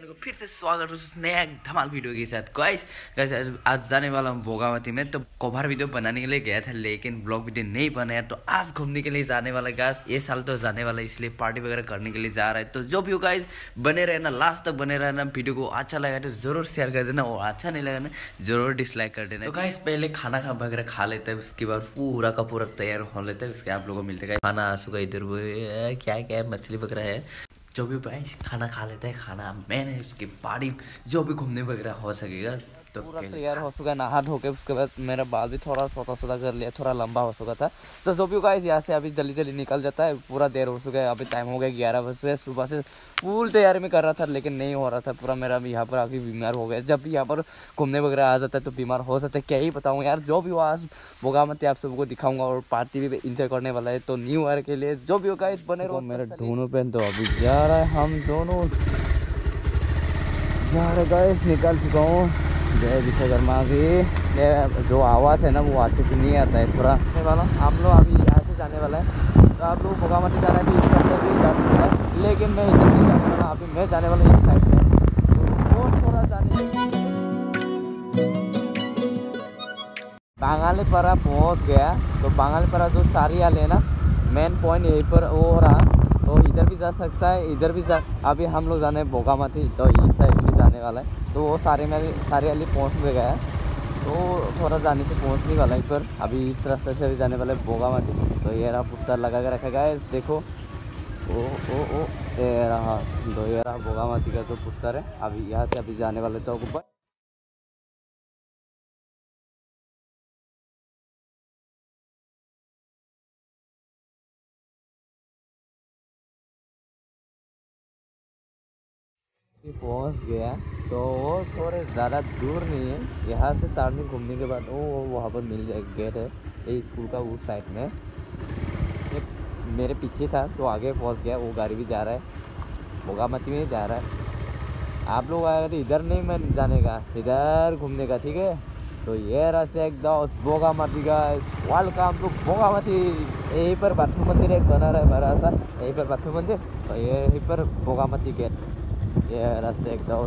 Channel को फिर से स्वागत है नया धमाल वीडियो के साथ। गाइस गाइस आज, जाने वाला हूँ बोगावती में। तो कवर वीडियो बनाने के लिए गया था लेकिन ब्लॉग वीडियो नहीं बनाया तो आज घूमने के लिए जाने वाला गाइस ये साल तो जाने वाला इसलिए पार्टी वगैरह करने के लिए जा रहा है। तो जो भी हो गाइस बने रहना लास्ट तक बने रहना वीडियो को अच्छा लगा तो ज़रूर शेयर कर देना और अच्छा नहीं लगा ना ज़रूर डिसलाइक कर देना। तो गाइस पहले खाना खा वगैरह खा लेते हैं उसके बाद पूरा का पूरा तैयार हो लेता है उसके आप लोगों को मिलते खाना आँसू का इधर वो क्या क्या मछली वगैरह है। जो भी भाई खाना खा लेता है, खाना मैंने उसके बाड़ी जो भी घूमने वगैरह हो सकेगा तो पूरा तैयार हो चुका नहा धो के उसके बाद मेरा बाल भी थोड़ा सोता सोता कर लिया थोड़ा लंबा हो चुका था। तो जो भी गाइस यहाँ से अभी जल्दी जल्दी निकल जाता है पूरा देर हो चुका है अभी टाइम हो गया ग्यारह बजे सुबह से फुल तैयारी में कर रहा था लेकिन नहीं हो रहा था पूरा मेरा भी यहाँ पर अभी बीमार हो गया। जब भी यहाँ पर घूमने वगैरह आ जाता है तो बीमार हो सकता है क्या ही बताऊँ यार जो भी हो आज बोगामती आप सबको दिखाऊँगा और पार्टी भी इंजॉय करने वाला है तो न्यू ईयर के लिए जो भी होगा इस बने रहो मेरा ढूंढो पेन तो अभी जा रहा है हम दोनों जा रहे गए निकल चुका हूँ। जय विश्वकर्मा ये जो आवाज़ है ना, वो अच्छे से नहीं आता है, थोड़ा वाला। आप लोग अभी यहाँ से जाने वाला है। तो आप लोग भोगामती जाना है तो इस साइड भी जा सकते हैं। लेकिन मैं इधर नहीं जाने वाला, अभी मैं जाने वाला इस साइड में तो वो थोड़ा जाने बांगालीपरा पहुँच गया। तो बांगालीपरा जो सारी है ना मेन पॉइंट यहीं पर वो रहा। तो इधर भी जा सकता है, इधर भी जा। अभी हम लोग जाने भोगामती तो इस साइड जाने वाला है। तो वो सारे में सारे अली पहुँच में गया है। तो थोड़ा जाने से पहुँच नहीं वाला पर अभी इस रास्ते से भी जाने वाले बोगा मंदिर तो ये रहा पुस्तर लगा के रखा गया देखो। ओ ओ ओ ये रहा दो, ये रहा बोगा माती का जो पुस्तर है। अभी यहाँ से अभी जाने वाले तो ऊपर पहुँच गया तो वो थोड़े ज़्यादा दूर नहीं है। यहाँ से तारनी घूमने के बाद वो वहाँ पर मिल जाए गेट है ये स्कूल का उस साइड में। एक मेरे पीछे था तो आगे पहुँच गया। वो गाड़ी भी जा रहा है। बोगामती में जा रहा है। आप लोग अगर इधर नहीं, मैं जाने का। इधर घूमने का, ठीक है? तो ये रास्ते एकदम बोगामती का वेलकम टू बोगामती यहीं पर बाथू मंदिर एक बना रहा है, बड़ा सा। यहीं पर बाथू मंदिर। और यहीं पर बोगामती गेट। ये रास्ते एकदम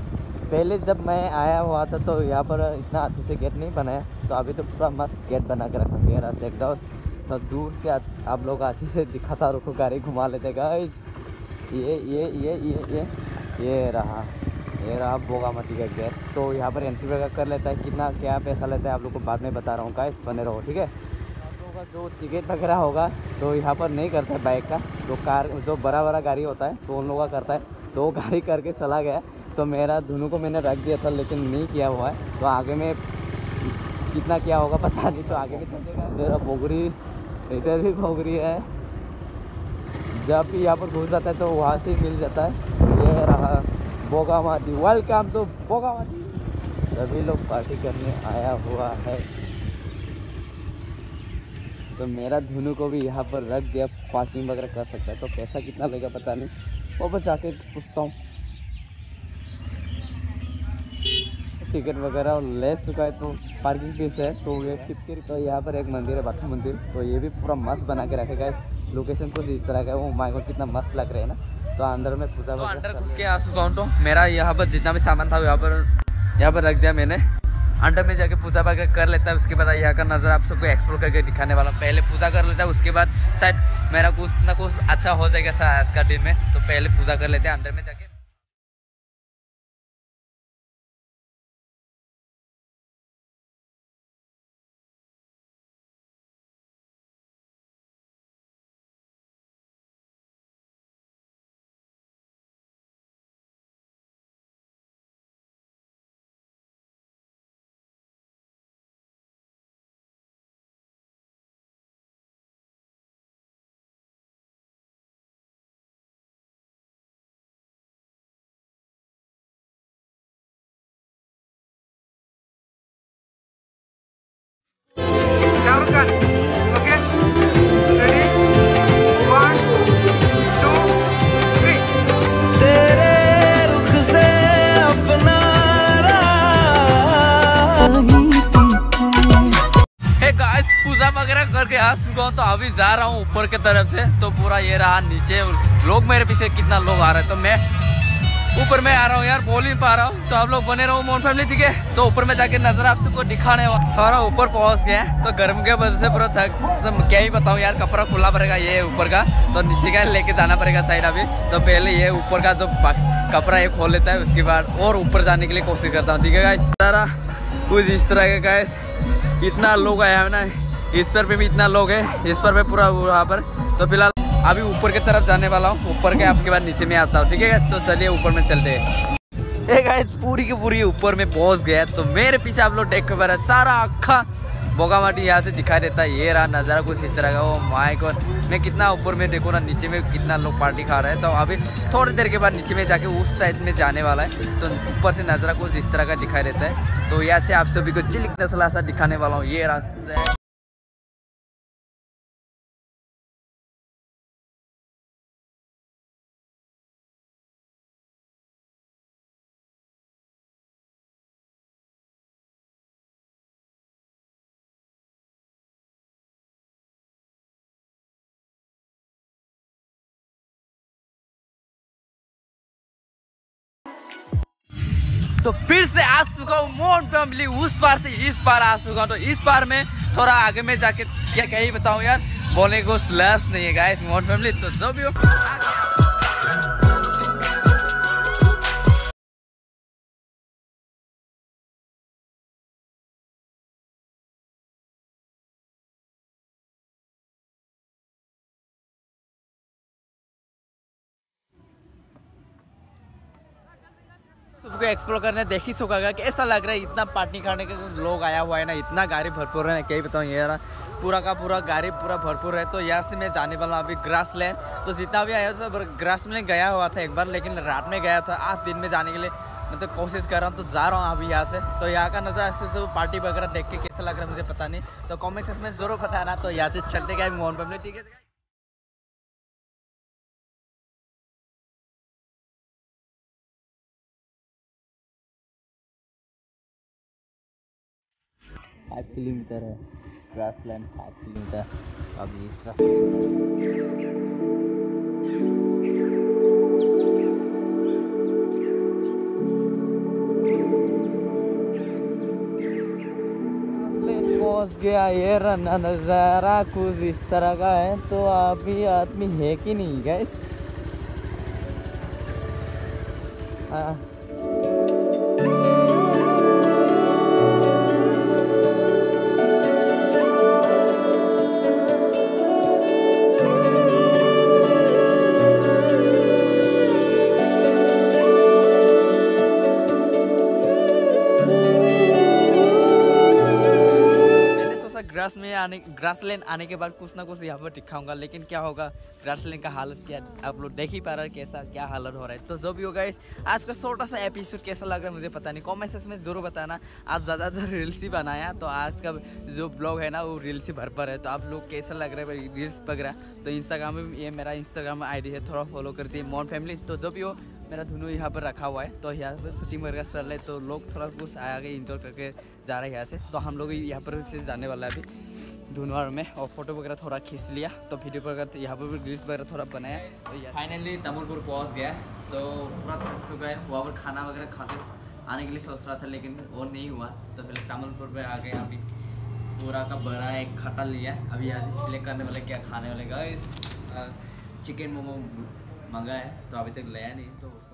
पहले जब मैं आया हुआ था तो यहाँ पर इतना अच्छे से गेट नहीं बनाया। तो अभी तो पूरा मस्त गेट बना के रखा गया रास्ते एकदम तो दूर से आप लोग अच्छे से दिखाता रुको, गाड़ी घुमा लेते गाइस ये ये ये ये ये ये रहा ये रहा बोगामती का गेट तो यहाँ पर एंट्री वगैरह कर लेता है, कितना, क्या पैसा लेता है आप लोग को बाद में बता रहा हूँ गाइस बने रहो, ठीक है? जो टिकट वगैरह होगा तो यहाँ पर नहीं करता है बाइक का। जो कार जो बड़ा बड़ा गाड़ी होता है तो उन लोगों का करता है। दो गाड़ी करके चला गया। तो मेरा, दोनों को मैंने रख दिया था, लेकिन नहीं किया हुआ है। तो आगे में कितना क्या होगा पता नहीं तो आगे भी चलेगा। मेरा पोगरी इधर भी पोगरी है। जब भी यहाँ पर घुस जाता है तो वहाँ से मिल जाता है। ये रहा बोगा माटी वेलकम तो बोगा माटी सभी लोग पार्टी करने आया हुआ है। तो मेरा धुनू को भी यहाँ पर रख दिया। पार्किंग वगैरह कर सकता है। तो पैसा कितना लेगा पता नहीं। वो बस जाके पूछता हूँ। टिकट वगैरह ले चुका है तो पार्किंग फ़ीस है तो ये फिफ्टी तो यहाँ पर एक मंदिर है बाथू मंदिर। तो ये भी पूरा मस्त बना के रखेगा लोकेशन कुछ इस तरह का वो माइक को कितना मस्त लग रहा है ना। तो अंदर में पूजा तो अंदर घुस के आ चुका हूँ तो मेरा यहाँ पर जितना भी सामान था यहाँ पर यहाँ पर रख दिया मैंने। अंडर में जाके पूजा वगैरह कर लेता है, उसके बाद यहाँ का नज़र आप सबको एक्सप्लोर करके दिखाने वाला पहले पूजा कर लेता है, उसके बाद शायद मेरा कुछ ना कुछ अच्छा हो जाएगा आज का दिन में तो पहले पूजा कर लेते हैं अंडर में जाके। अभी जा रहा हूँ ऊपर के तरफ़ से तो पूरा ये रहा नीचे। लोग मेरे पीछे कितना लोग आ रहे हैं तो मैं ऊपर में आ रहा हूँ यार, बोल नहीं पा रहा हूँ। तो आप लोग बने रहो मोन फैमिली ठीक है? तो ऊपर में जाके नज़र आप सबको दिखाने थोड़ा ऊपर पहुँच गया तो गर्म के वजह से पूरा थक तो क्या ही बताऊँ यार, कपड़ा खुला पड़ेगा ये ऊपर का तो नीचे का लेके जाना पड़ेगा साइड अभी। तो पहले ये ऊपर का जो कपड़ा ये खोल लेता है, उसके बाद और ऊपर जाने के लिए कोशिश करता हूँ, ठीक है सारा कुछ इस तरह का गैस इतना लोग आया है ना इस पर भी इतना लोग है, इस पर भी पूरा वहाँ पर। तो फ़िलहाल अभी ऊपर की तरफ़ जाने वाला हूँ, ऊपर के उसके बाद नीचे में आता हूँ, ठीक है तो चलिए ऊपर में चलते हैं। गाइस पूरी की पूरी ऊपर में पहुँच गया तो मेरे पीछे आप लोग देख कर सारा अखा बोगा माटी यहाँ से दिखाई देता है। ये रहा नज़ारा कुछ इस तरह का वो माइक और मैं कितना ऊपर में देखो ना, नीचे में कितना लोग पार्टी खा रहे हैं तो अभी थोड़ी देर के बाद नीचे में जाके उस साइड में जाने वाला है तो ऊपर से नज़ारा कुछ इस तरह का दिखाई देता है। तो यहाँ से आप सभी को चिलिक नसला सा दिखाने वाला हूँ। ये रहा तो फिर से आ चुका हूँ मोन फैमिली उस बार से इस बार आ चुका हूँ। तो इस बार में थोड़ा आगे में जाके क्या क्या ही बताऊँ यार। बोलने को स्लैस नहीं है गाइस मोन फैमिली तो जो भी हो। सबको एक्सप्लोर करने देख ही सकोगा कि ऐसा लग रहा है इतना पार्टी खाने के लोग आया हुआ है ना, इतना गाड़ी भरपूर है क्या ही बताऊँ ये ना पूरा का पूरा गाड़ी पूरा भरपूर है तो यहाँ से मैं जाने वाला हूँ अभी ग्रास लैंड तो जितना भी आया सब ग्रास में गया हुआ था एक बार, लेकिन रात में गया था, आज दिन में जाने के लिए, मैं तो कोशिश कर रहा हूँ तो जा रहा हूँ अभी यहाँ से तो यहाँ का नज़र, सब पार्टी वगैरह देख के कैसा लग रहा है मुझे पता नहीं तो कॉमेंट सेक्शन में ज़रूर बताना तो यहाँ से चलते गए मोहन पे ठीक है? फाइव किलोमीटर है ग्रास लैंड फाइव किलोमीटर अभी इस रास्ते गया, ये रना नज़ारा कुछ इस तरह का है तो अभी आदमी है कि नहीं गैस हाँ। आने ग्रास लैंड आने के बाद कुछ ना कुछ यहाँ पर दिखाऊँगा, लेकिन क्या होगा ग्रास लैंड का हालत क्या आप लोग देख ही पा रहे हैं कैसा, क्या हालत हो रहा है। तो जो भी होगा इस आज का छोटा सा एपिसोड कैसा लग रहा है मुझे पता नहीं। कॉमेंट सेक्शन में ज़रूर बताना, आज ज़्यादातर रील्स ही बनाया तो आज का जो ब्लॉग है ना, वो रील्स ही भर पर है। तो आप लोग कैसा लग रहा है रील्स वगैरह तो इंस्टाग्राम में, ये मेरा इंस्टाग्राम आई है, थोड़ा फॉलो करती है मॉन फैमिली तो जो भी हो मेरा धुनू यहाँ पर रखा हुआ है। तो यहाँ पर शूटिंग वगैरह चल रहा है तो लोग थोड़ा कुछ आगे इंजॉय करके जा रहे हैं यहाँ से। तो हम लोग यहाँ पर से जाने वाला है अभी धुनवार में, और फ़ोटो वगैरह थोड़ा खींच लिया। तो वीडियो वगैरह यहाँ पर भी रील्स वगैरह थोड़ा बनाया तो फाइनली तमुलपुर पहुँच गया। तो पूरा थक चुका है। वहाँ पर खाना वगैरह खाते आने के लिए सोच रहा था, लेकिन वो नहीं हुआ। तो फिर तमुलपुर पर आ गया अभी। पूरा का बड़ा एक खटा लिया। अभी यहाँ से सिलेक्ट करने वाले क्या खाने वाले गए चिकन मोमो मंगा है तो अभी तक लाया नहीं तो उसको